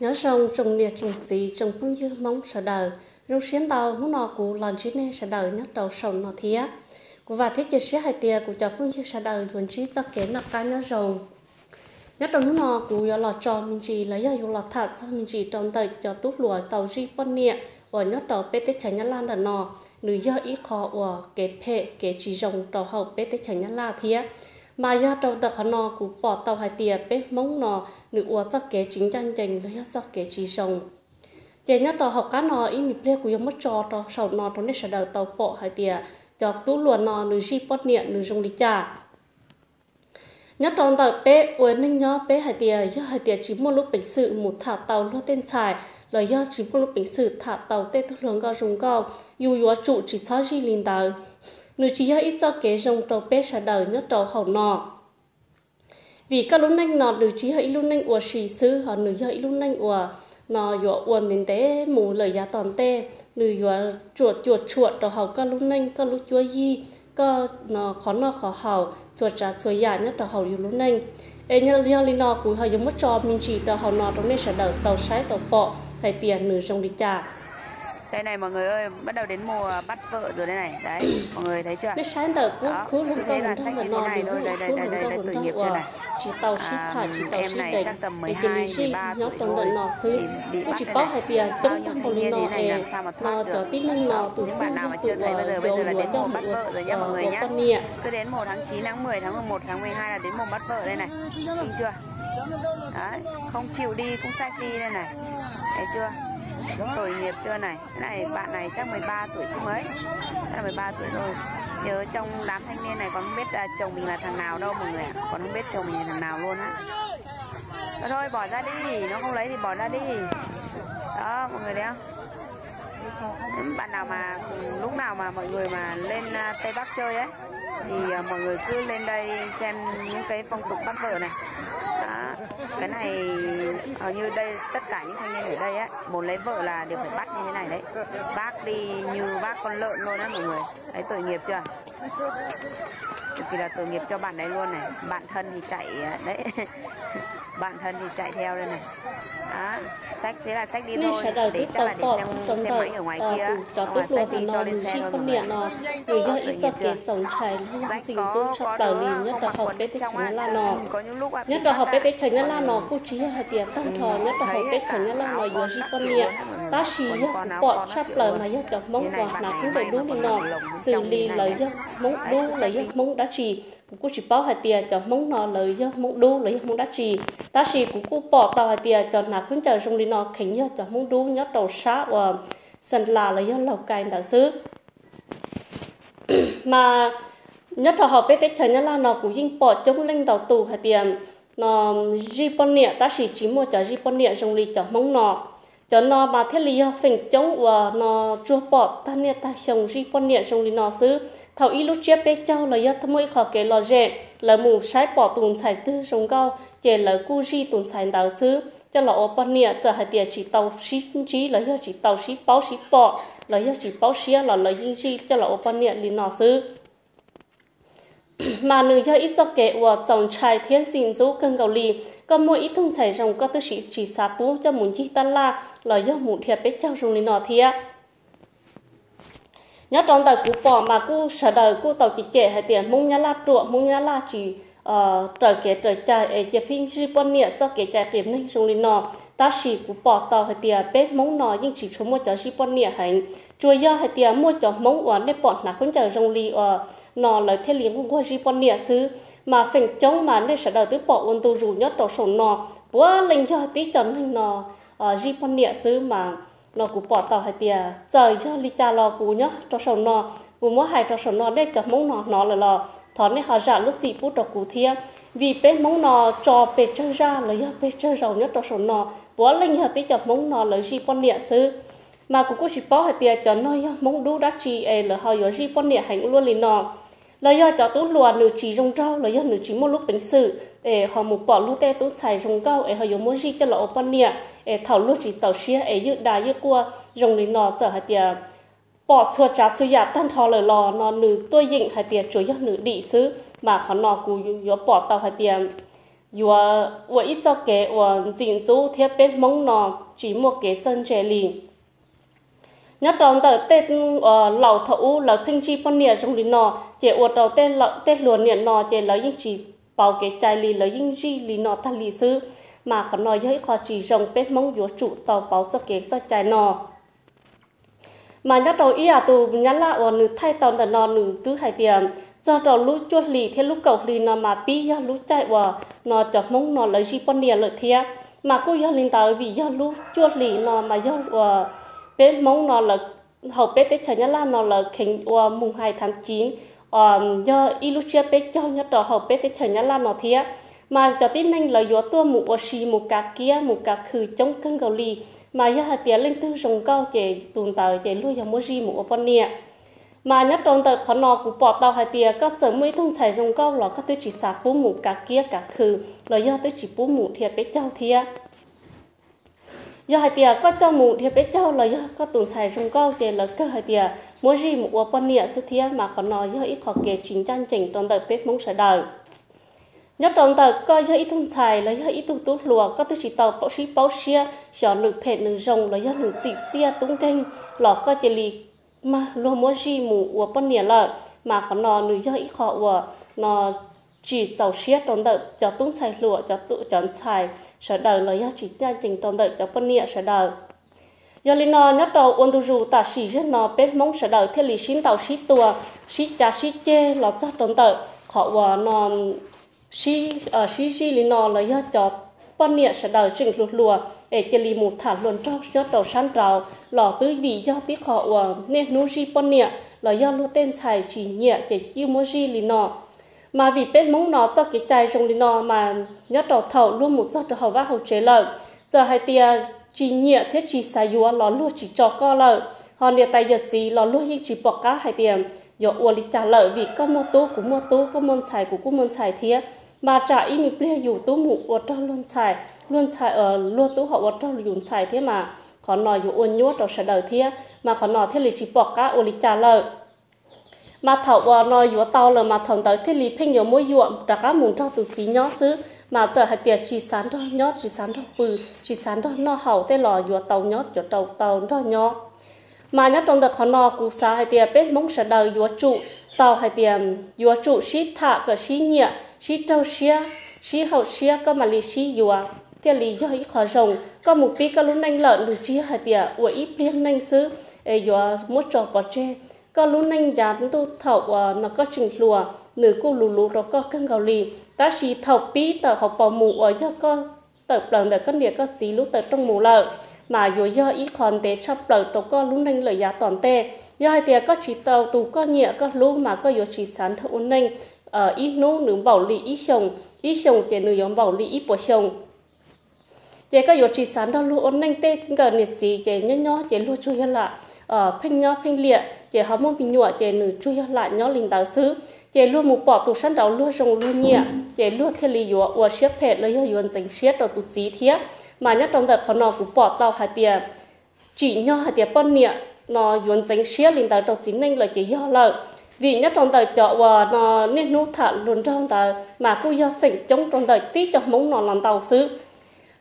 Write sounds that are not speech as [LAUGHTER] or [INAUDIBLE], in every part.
nhớ sông trồng nhiệt trồng gì trồng phương dư mong sợ đời rung xiên tàu lúc nọ cụ lần chỉ nên sợ đời nhất đầu sông nọ thía. Cụ và thiết chế xe hai tia cụ cho phương dư sợ đời chuẩn chỉ cho kế nọ cá nhớ rồng nhất trong lúc nọ cụ giờ lọt cho mình chỉ lấy giờ lọt thật cho mình chỉ trong tay cho tốt lùa tàu gì bận niệm và nhất tàu bê tết chảy nhớ lan đàn nọ nữ do ít khó và kế phệ kế chỉ rồng tàu hậu bê tết chảy nhớ la thía mà giờ đầu tờ khó nọ cũng bỏ tàu hai tiệp bé mong nọ nữ ua chắc kế chính chân dành lấy chắc kế chỉ sông, chế nhất tàu học cá nọ ý mình cũng cụ mất trò tàu sầu nọ trong nên sẽ đầu tàu bỏ hai tiệp cho tú luồn nọ nữ chi bớt niệm nữ dùng đi cha nhất trong tàu bé uốn ninh nhó bé hai tiệp do hai tiệp chỉ một lúc bình sự một thả tàu luôn tên xài lời do chỉ một lúc bình sự thả tàu tên tu luồng cao dùng cao dù yếu trụ chỉ cho gì linh tàu nữ chỉ hơi ít cho kế rồng tàu bé sẽ đời nhớ tàu hậu nọ. Vì các lúc nanh nọ nữ chỉ hơi lúc nanh ủa sĩ sư họ nữ hơi lúc nanh ủa nọ yếu uốn đến tế mù lời giá toàn tê. Nữ yếu chuột chuột chuột tàu hậu các lúc nanh các lúc chúa gì có nó khó nó khó hậu, chuột trả chuột giả nhất tàu hậu yếu lúc nanh. Ê, nhớ liao li nọ cũng hơi giống mất trò, mình chỉ tàu hậu nọ trong này sẽ đời, tàu sái, tàu bọ thầy tiền nữ trong đi trả đây này mọi người ơi bắt đầu đến mùa bắt vợ rồi đây này. Đấy [COUGHS] mọi người thấy chưa? Cái sáng tờ cú cú luôn thế là sách như thế này thôi đây đây đây đây mình tội nghiệp chưa của này? À, em này chắc tầm để cái 12, lý gì 13 nhóc tuổi thôi. Thì bị bắt đây này. Bao nhiêu thanh niên thế này làm sao mà thoát nọ được? tụ Những bạn nào mà chưa thấy bao giờ, bây giờ là đến mùa bắt vợ rồi nhá mọi người nhá. cứ đến 1 tháng 9 tháng 10 tháng 11 tháng 12 là đến mùa bắt vợ đây này. Nhìn chưa? Đấy không chịu đi cũng sách đi đây này thấy chưa tội nghiệp chưa này? Cái này bạn này chắc 13 tuổi chứ mấy Chắc là 13 tuổi rồi. Nhớ trong đám thanh niên này còn không biết à, chồng mình là thằng nào đâu mọi người ạ. Còn không biết chồng mình là thằng nào luôn á. Thôi, thôi bỏ ra đi. Nó không lấy thì bỏ ra đi. Đó mọi người thấy không? Bạn nào mà lúc nào mà mọi người mà lên à, tây bắc chơi ấy thì à, mọi người cứ lên đây xem những cái phong tục bắt vợ này cái này hầu như đây, tất cả những thanh niên ở đây á, muốn lấy vợ là đều phải bắt như thế này đấy. Bác đi như bác con lợn luôn á mọi người. Ấy tội nghiệp chưa? Cực kỳ là tội nghiệp cho bạn đấy luôn này. Bạn thân thì chạy à, đấy. [LAUGHS] Bạn thân thì chạy theo đây này. Đó sách thế là sách đi thôi. để chắc là để xem xe máy ở ngoài kia. cho xong là luôn sách đi cho lên xe con mọi người. do ít cho kế tổng trái có- dụ có cho đầu lì nhất là học bé tế chẳng là nọ. Lúc nhất là học bé tế chẳng là nọ cô chỉ hai tiền tăng thọ nhất là học bé chẳng là nọ giờ gì con nhẹ ta chỉ bỏ chắp lời mà do chọc mong quả là không thể đúng đi nọ. xử lý lời do mong đu lời do mong đã chỉ cũng chỉ bao hai tiền cho mong nọ lời do mong đu, lời do mong đã chỉ ta chỉ cũng cũng bỏ tàu hai tiền cho nà không chờ dùng đi nọ khánh nhớ cho mong đu nhất đầu xã và sân là lời do lầu cài đạo sư. [CLEARS THROAT] Mà nhất là họ biết tới nhất là nó cũng dính bỏ chống linh đầu tù hai tiền nó Japan ta chỉ chỉ mua cho Japan nhẹ đi cho mong nó cho nó mà thiết lý họ phình chống và nó chua bỏ ta nè, ta sống Japan nhẹ trong lý nó xứ. Thầu ít lúc chép bé châu là do thâm mỗi khó kể lò rẻ. Là mù sai bỏ tùn sải tư trong cao chè là cu ri tùn sải đạo xứ. Cho là ô bọn trở giờ hai tiền chỉ tàu xí chỉ là do chỉ tàu xí báo xí bỏ là do chỉ báo xí là là dinh chi cho là ô bọn nhẹ lý nó xứ mà nữ gia ít cho kể và chồng trai thiên chính dấu cân cầu lì, có mỗi ít thông chạy rồng có tư chỉ chỉ xa bú cho muốn chi ta la là do muốn thiệt biết cháu rồng lì nọ thiệt nhớ trong đời cú bỏ mà cú sợ đời cú tàu chỉ trẻ hay tiền mong nhá la trụa mong nhá la chỉ ờ trời kể trở chạy ở chế phim chỉ bọn nhẹ cho kể chạy tiền nên rồng lì nọ ta chỉ cú bỏ tàu hay tiền bếp mong nọ nhưng chỉ số mua cho chỉ bọn nhẹ hành chùa do hay tiền mua cho mong oán để bọn là không chờ rong lì ờ nọ lời thiết liếm không qua chỉ bọn nhẹ xứ mà phèn chống mà để sợ đầu tư bỏ ôn tu rủ nhất tổ sổ nọ bữa linh cho tí cho hình nọ ờ chỉ bọn nhẹ xứ mà nó cũng bỏ tàu hay tiền trời cho li cha lo cú nhá. Cho sầu nó cú mua hai cho sầu nó để cho mong nó nó là lo thọ nên họ giả lúc gì bút cho cú thia. Vì bé mong nó cho bé chơi ra là do bé chơi giàu nhất cho sầu nó bố linh hợp tí cho mong nó là gì con địa sư mà cú cũng chỉ bỏ hay tiền cho nó do mong đu đã chi ấy là họ có gì con địa hành luôn liền nó là do cho tôi lùa nữ chỉ rong rau là do nữ chỉ một lúc bình sự. Để họ một bỏ lúc tê, tôi xài rong cao để họ dùng muốn gì cho là ô nè để thảo lúc chỉ giàu xía để dự đá dự qua rong đến nọ trở hạt tiền bỏ chua trả chua giả, tan thò lời lò. Nọ nữ tôi dịnh, hạt tiền chủ yếu nữ địa xứ. Mà họ nọ cú yếu bỏ tàu hạt tiền vừa vừa ít cho kế vừa dịnh chú, thiết bên mong nọ, chỉ một cái chân trẻ liền nhất trong tờ tết ờ, lẩu thấu là phinh chi bọn nhẹ trong đi nọ chỉ ở đầu tết lẩu tết luồn nè nọ chỉ lấy những chỉ bảo cái chai lì lấy những gì lì nọ ta lì sư mà khó nói với khó chỉ rồng bếp mong vô trụ tàu bảo cho cái cho chai nọ. Mà nhất đầu ý à tù nhớ là ở nữ thay tàu tờ nọ nữ tứ hải tiệm do đầu lũ chuột lì thế lũ cầu lì nọ mà bi do lũ chạy vào nọ cho mong nọ lấy gì bọn nhẹ lợi thiệt mà cô do linh tàu vì do lũ chuột lì nọ mà do bên mong nó là hầu bé tết chờ nhất là nó là khánh uh, mùng hai tháng chín. Um, do iluchia bé châu nhất đó hầu bé tết chờ nhất là nó thế mà cho tin nên là do một mù oxy một cả kia một cả khử chống cân gạo lì. Mà do hạt tiền lên tư rồng cao chế tồn tại chế lui cho mỗi gì một ở nè. Mà nhất trong tờ khó nọ của bỏ tàu hạt tiền các giờ mới thông chạy rồng cao là các thứ chỉ sạc bố một cả kia cả khử. Là do tôi chỉ bố một thiệt bé châu thiệt do hai tia, có cho mù thì bé cho là do có tồn xài trong câu chơi là cơ hai tia. Mỗi gì một quả bón nịa sẽ thiệt mà còn nói do ít khó kể chính trang chỉnh trong tờ bếp mong sợ đời. Nhất trong tờ có do ít thông xài là do ít tu tu lùa, có tư chỉ tàu bảo sĩ bảo xia xỏ nữ phê nữ rồng là do nữ chỉ chia tung kênh lọ có chơi lì mà luôn mỗi gì một quả bón nịa là mà còn nói nữ do ít khó quả nó chỉ giàu xiết trong đợi cho tung xài lụa cho tự chọn xài sở đời là do chỉ gia trình trong đợi cho phân nia sở đời. Do lý nó nhất đầu ôn tu dù ta sĩ rất nó bếp mong sở đời thiết lý xin tàu xí tua xí cha xí chê là chắc trong đợi. Họ và nó xí ở xí xí lý nó là do cho phân địa sở đời trình lụt lùa để chỉ lý một thả luận trong cho đầu san rào lò tứ vị do tiếc họ và nên nô sĩ phân địa là do lúa tên xài chỉ nhẹ chỉ chưa mua gì lý nó mà vì bên mong nó cho cái trái trong đi nó mà nhất đầu thầu luôn một giọt được hậu vác hậu chế lợi. Giờ hai tia chỉ nhẹ thiết chỉ xài yua nó luôn chỉ cho co lợi. Họ nè tay giật gì nó luôn chỉ bỏ cá hai tiền giờ uổng đi trả lợi vì có mua tú cũng mua tú, có môn xài cũng cũng môn xài thế mà trả ý mình bây giờ tú mụ ở trong luôn xài. Luôn xài ở luôn tú họ ở trong luôn xài thế mà. Họ nói dù uo nhốt rồi sẽ đời thế mà họ nói thế là chỉ bỏ cá uổng đi trả lợi mà thầu vào nó vừa tàu là mà thằng tới thiết lý phình nhiều mỗi ruộng đã các muốn cho từ chí nhó xứ. Mà giờ hạt tiệt chỉ sán đó nhỏ chỉ sán đó bự chỉ sán đó nó hậu thế lò vừa tàu nhỏ vừa tàu tàu đó nhó. Mà nhớ trong đợt khó nò cú xa hạt tiệt bếp mong sẽ đời vừa trụ. Tàu hạt tiệt vừa trụ xí thạ cái xí nhẹ xí trâu xía, xí hậu xía, có mà lì xí vừa thì lý do ít khó rồng, có một bí có lúc nanh lợn được chia hạt tiệt của ít liên nanh xứ. Vừa một trò bỏ trên có lúc nanh giá tu thầu ờ, nó có chừng lùa, nửa cô lù lù rồi có cân gạo lì. Ta chỉ thọc bí tờ học bảo mù ở cho có tờ lần tờ con địa có gì lúc tờ trong mù lợ. Mà dù do ý còn tế chấp lợ tờ có lúc nanh lợi giá toàn tê. Do hai tiền có chỉ tàu tù, có nhẹ, có lúc mà có dù chỉ sán thầu nanh ở ít nô nửa bảo lì ít chồng ít chồng chỉ nửa giống bảo lì ít bỏ chồng chế các yếu chỉ sản đó luôn nhanh tê gần nhiệt gì chế nhớ nhỏ chế luôn chui là ở ờ, phanh nhó phanh liệt chế họ muốn bình nhọ chế nữ chui lại nhỏ linh đạo sư chế luôn một bỏ tụ sản đó luôn rồng luôn nhẹ chế luôn thiên lý yếu và xếp phết lấy yếu dành xếp đầu tụ chí thiết mà nhất trong đợt họ nó cũng bỏ tàu hai tiền chỉ nhỏ hai tiền bọn nhẹ nó yếu dành xếp linh đạo đầu chính nên là chỉ do lợi. Vì nhất trong đời chợ và nó nên nút thả luôn trong đời mà cô do phỉnh chống trong đời tí cho mong nó làm tàu sư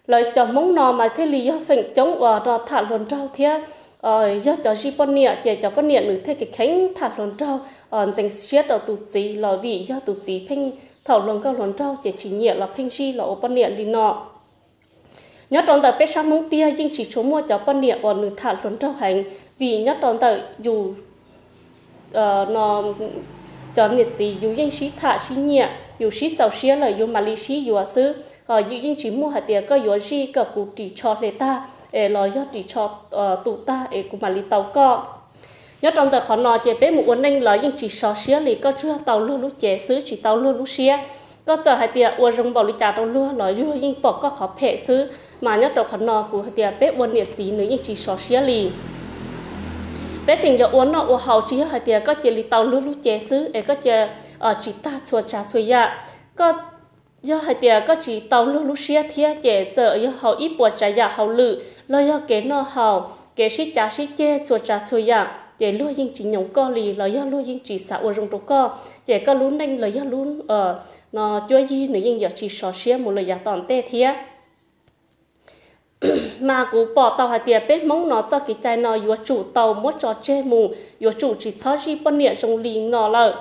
lời cho mong nó mà thế lý do phỉnh chống và nó thả luôn trâu thế ờ do cho chi bọn nhẹ chị cho bọn nhẹ nữ thế cái khánh thả luôn trâu ờ dành xét ở tụt gì là vì do tụt gì phanh thảo luận cao luôn trâu chị chỉ nhẹ là phanh chi là ở bọn nhẹ đi nọ. Nhất trong tờ bé sang mong tia nhưng chỉ số mua cho bọn nhẹ ở nữ thả luôn trâu hành. Vì nhất trong tờ dù ờ nó cho nhiệt gì dù yên sĩ thả sĩ nhẹ, dù sĩ giàu sĩ là dù mà lý sĩ dù sư ờ dù yên chỉ mua hạt tiền có dù gì có cụ chỉ cho lệ ta ê lo do chỉ cho ờ, tụ ta ờ, ê cụ mà lý tàu co nhớ trong tờ khó nói chế bé một uốn anh lo nhưng chỉ so xía lý có chưa tàu luôn lúc chế xứ, chỉ tàu luôn lúc xía có chờ hạt tiền uốn rồng bảo lý trả tàu luôn lo dù nhưng bỏ có khó phệ xứ. Mà nhớ trong khó nói của hạt tiền bé uốn nhiệt gì nữa nhưng chỉ so xía lý bé trình giờ uốn nó uo hậu, chỉ hai tiệt có chỉ lì tàu lú lú chế xứ, ấy có chỉ ở ờ, chỉ ta chua trà chua ya có, do hai tiệt có chỉ tàu lú lú xia thia chế giờ do hậu ít bùa trà ya hậu lự. Lo do kế nó hậu kế xí trà xí chế chùa trà chùa ya để lúa yên chỉ nhộng co lì, lo do lúa yên chỉ xả ở rong đồ co. Để có lún nanh, lo do lún ở nó cho gì nữa yên giờ chỉ sò xia một lời giả tòn tê thiệt [COUGHS] mà cú bỏ tàu hải tiền bếp mong nó cho cái chai nó yếu chủ tàu mua cho chê mù, yếu chủ chỉ cho gì bận nhẹ trong lì nó lợ.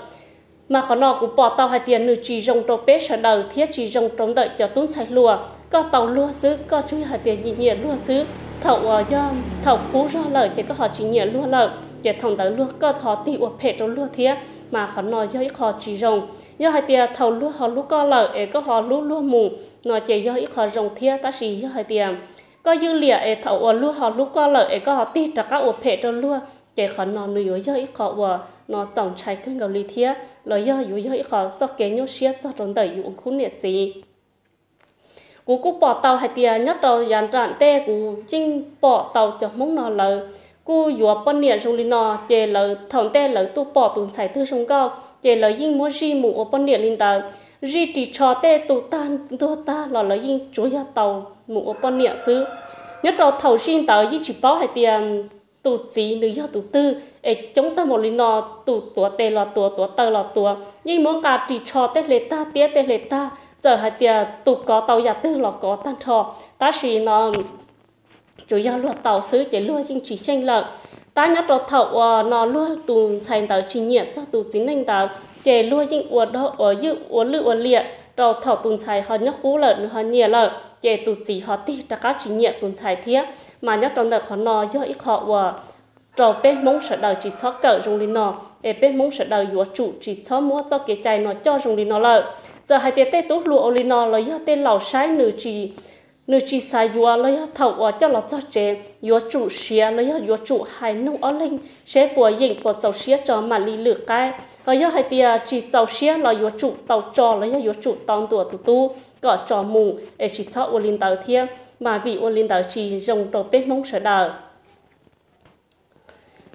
Mà có nó cú bỏ tàu hải tiền nữ chỉ trong trâu bếp sở đầu thiết chỉ trong trống đợi cho tuấn sạch lùa. Có tàu lúa xứ, có chú hải tiền nhị nhẹ lúa xứ. Thầu ờ, do thầu cú do lợ chỉ có họ chỉ nhẹ lúa lợ. Chỉ thằng tới lúa có họ tì ở phe trong lúa thiết mà họ nói do họ chỉ rong do hải tiền thầu lúa họ lúa có lợi có họ lúa lúa mù. Nó chỉ do họ rong thiết ta chỉ do hải tiền có dư liệu ấy thấu ở luôn họ lúc có lợi ấy, có họ tiếc ra các ổ phê cho luôn kể khó nó nuôi yếu ít khó và nó trồng trái cân gạo lý thiết lợi yếu yếu ít khó cho kế nhau xiết cho trốn đẩy yếu khu nhiệt gì cú cú bỏ tàu hay tiền nhất đầu dàn trạn tê, cú chinh bỏ tàu cho mong nó lợi cú dùa bận nè trong linh nó chè thằng tê lợi tu bỏ tụn xài tư sông cao chè lợi dinh mua gì mù ở bận nè linh tử, gì chỉ cho tê tụ tan tụ ta là lợi dinh chúa gia tàu mù ở bận nè xứ. Nhất là thầu xin tàu dinh chỉ bảo hai tiền um, tụ chỉ nữ do tụ tư. Ấy chúng ta một linh nó tụ tua tê là tua tua tờ là tua nhưng muốn cả chỉ cho tê lệ ta tía tê lệ ta. Giờ hai tiền tụ có tàu nhà tư là có tan thọ ta chỉ nó um, chủ yếu luật tàu xứ chỉ luôn chính trị tranh lợi ta nhớ trò thầu nó luôn tù thành tàu chỉ nhiệt cho tù chính nên tàu chỉ luôn chính ở đó ở dự ở lự ở liệt trò thầu tù thành họ nhắc cú lợi họ nhẹ lợi chỉ tù chỉ họ ti tất cả chỉ nhiệt tù thành thiết mà nhớ trong đợt họ nó do ít họ và trò bên mong sợ đầu chỉ cho cỡ dùng đi nó để bên mong sợ đầu yếu chủ chỉ cho mua cho cái chạy nó cho dùng đi nó lợi giờ hai tiết tết tốt lụa oli nó là do tên lão sai nữ chỉ nếu chỉ sai vua lấy thầu ở cho là cho chế vua chủ xía lấy do chủ hai nông ở linh. Sẽ bùa dình của cháu xía cho mà lý lửa cái. Ở do hai tia chỉ cháu xía là vua chủ tàu trò lấy do chủ tàu tuổi tu tu. Có trò mù để chỉ cho ô linh tàu thiên mà vì ô linh tàu chỉ dùng đồ bếp mong sợ đời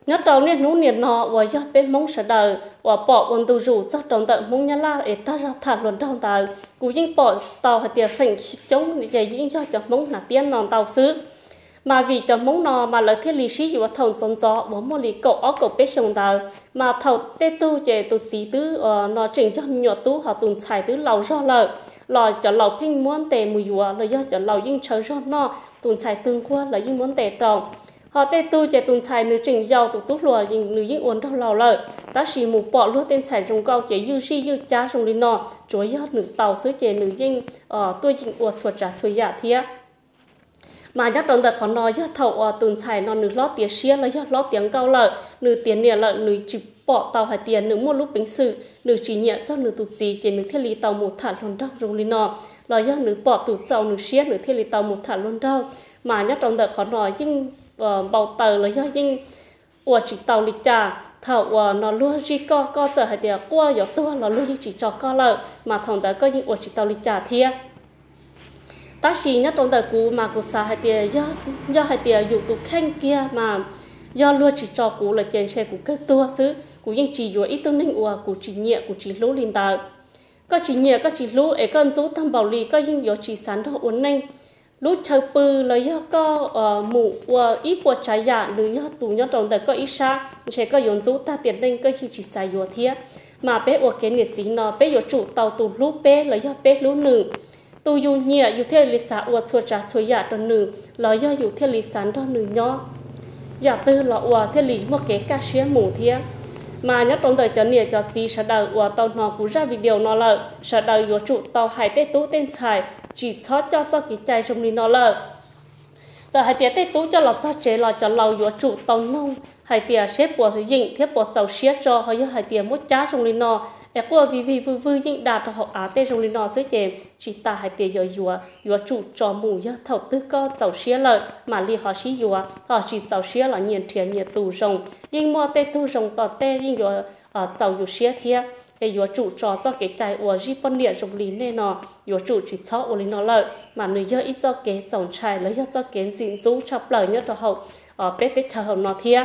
nhớ đầu nên nú niệm nọ và do bên mong sợ đời. Và bỏ ôn tù rủ cho trong tận mong nhá la để ta ra thả luận trong tàu cú dinh bỏ tàu hay tiền phình chống để dinh cho cho mong là tiên nòn tàu xứ. Mà vì cho mong nọ mà lợi thiết lý sĩ và thầu trong gió bỏ một lý cậu ở cậu bế sông tàu mà thầu tê tu về tu trí tứ ờ, nó chỉnh cho nhỏ tu họ tuần xài tứ lầu do lợi lò cho lầu phình muốn tề mùi dùa là do cho lầu dinh chờ do nó tuần xài tương qua là dinh muốn tề trọng họ tê tu chạy tuần xài nữ trình giàu tụ túc lùa nhưng nữ những uốn đâu lò lợi. Ta chỉ một bỏ lúa tên xài trong cao chạy dư si dư cha trong lên nọ. Chúa gió nữ tàu sứ chạy nữ dinh ờ tôi chỉnh uột chuột trả suy giả thía. Mà nhắc trong tờ khó nói cho thầu ở tuần xài nó nữ lót tiếng xia là do lót tiếng cao lợi. Nữ tiền nhẹ lợi, nữ chỉ bỏ tàu hải tiền, nữ một lúc bình sự. Nữ chỉ nhẹ cho nữ tụt gì chỉ nữ thiết lý tàu một thả luôn đâu trong lên nọ. Là do nữ bỏ tụt giàu nữ xia, nữ thiết lý tàu một thả luôn đâu mà nhắc trong tờ khó nói nhưng Ờ, bảo tờ là do những của chỉ tàu lịch trà thầu ờ, nó luôn chỉ có có giờ hay địa qua giờ tua nó luôn chỉ cho có lợi mà thằng đó có những của chỉ tàu lịch trà thiệt ta chỉ nhất trong đời cũ mà của xã hay địa do do hay địa dùng tụ khen kia mà do luôn chỉ cho cũ là trên xe của cái tua xứ, của những chỉ vừa ít tương ninh của của chỉ nhẹ của chỉ lũ linh tờ có chỉ nhẹ có chỉ lũ, ấy con chú thăm bảo lì, có những vừa chỉ sắn đó uốn ninh lúc chơi bự là nhớ có ờ, mũ ờ, ít bộ trái giả, nữ nhớ tụ nhớ trong đời có ít xa. Sẽ có dùng chú ta tiền nên có khi chỉ xài vô thiết mà bé ở cái nhiệt chỉ nó, bé ở chủ tàu tụ lúc bé là nhớ bé lúc nữ. Tụ dù nhẹ, dù theo lịch xã ở chùa trả chùa giả đó nữ là nhớ dù theo lịch sản đó nữ nhớ giả tư là ở theo lịch một cái cá xía mũ thiết mà nhất trong thời cho nhiều cho chi sẽ đầu của tàu nó cũng ra video nó lợi sẽ đầu của chủ tàu hải tê tú tên xài chỉ cho cho cho cái chạy trong đi nó lợi giờ hai tiệt tê tú cho lọt cho chế lọt cho lâu vừa trụ tàu nông hai tiệt xếp bỏ sử dụng thiết bỏ tàu xếp cho họ giờ hai tiệt mất giá trong linh nó em qua vì vì vư vư những đạt cho họ á tê trong linh nọ sẽ chế chỉ ta hai tiệt giờ vừa vừa trụ cho mù giờ thầu tư co tàu xếp lợi mà li họ xí vừa họ chỉ tàu xếp là nhiệt thiệt nhiệt tù rồng nhưng mà tê tu rồng tàu tê nhưng vừa ở tàu vừa xếp thiệt thì yo chủ cho cho cái trái của gì phân địa trong lý nên nó yo chủ chỉ cho ở lý nó lợi, mà người yo ít cho cái chồng trai lấy yo cho cái chính chú cho lời nhất đó hậu ờ, ở bé tết chờ hậu nó thiệt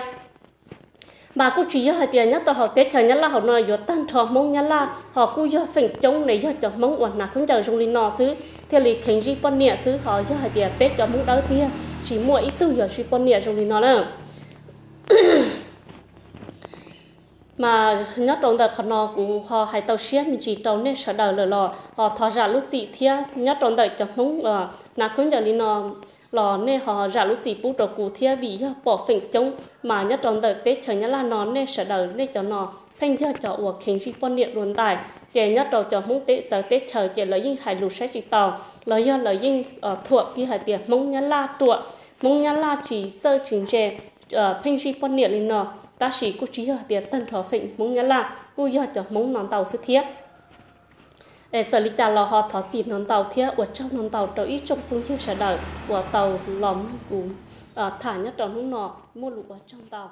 mà cô chỉ hay tiền nhất là họ tết chờ nhất là họ nói yo tan thọ mong nhất là họ cũng yo phình chống này yo cho mong quản nào không chờ trong lý nọ xứ. Theo lý khánh gì phân địa xứ, họ yo hay tiền tết cho mong đỡ thiệt chỉ mua ít tư yo chỉ phân địa trong lý nọ nữa mà nhất trong đời khăn nó cũng họ hay tàu xe mình chỉ tàu nên sợ đời lờ lò họ thọ ra lúc gì thế nhất trong đời chẳng mong là na cũng giờ đi nó lò nên họ ra lúc gì bút đầu cụ thế vì bỏ phình chống mà nhất trong đời tết chờ nhất là nó nên sợ đời nên cho nó phanh giờ cho uổng khiến khi quan niệm luôn tài. Kể nhất đầu cho mong tết, giờ tết chờ kể là dinh hải lụt sẽ chỉ tàu. Lợi do là dinh ở thuộc như hải tiền mong nhất la tuột mong nhất la chỉ chơi chính chế ở phanh khi quan niệm lên nó ta chỉ cũng chỉ ở tiền tân thọ phịnh, muốn nghĩa là cô giờ cho muốn nón tàu sự thiết. Để giờ lý trả lò họ thọ chỉ nón tàu thiết ở trong nón tàu đầu ít trong phương hiệu sẽ đợi, của tàu lòm cùng à, thả nhất trong lúc nọ, mua lụa trong tàu.